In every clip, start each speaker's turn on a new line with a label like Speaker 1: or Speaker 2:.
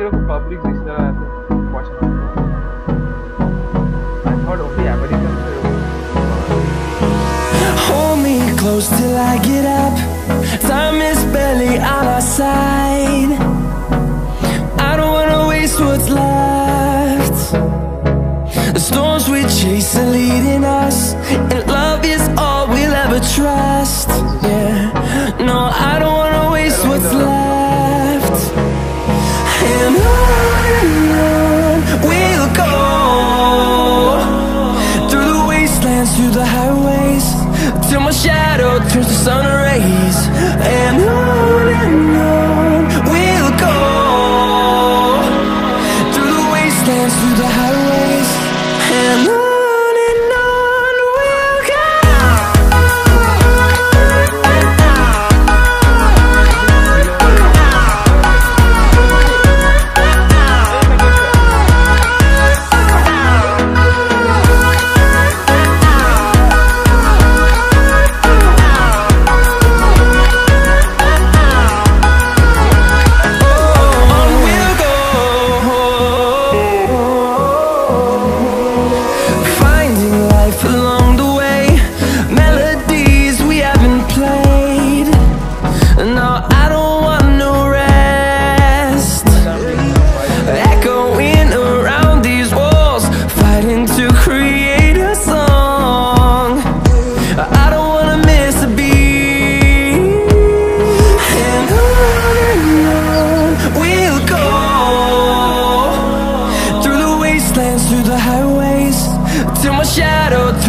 Speaker 1: nature of public digital asset question I thought only Americans
Speaker 2: Hold me close till I get up. Time is barely on our side. I don't wanna waste what's left. The storms we chase are leading us And love is all we'll ever trust. Yeah, no, I don't wanna waste what's left and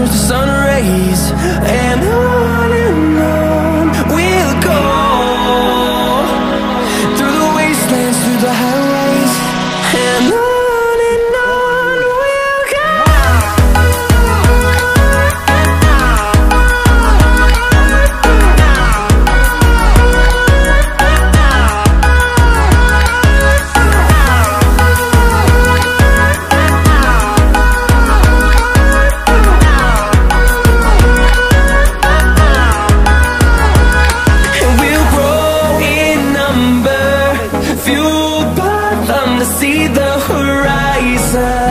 Speaker 2: towards the sunrise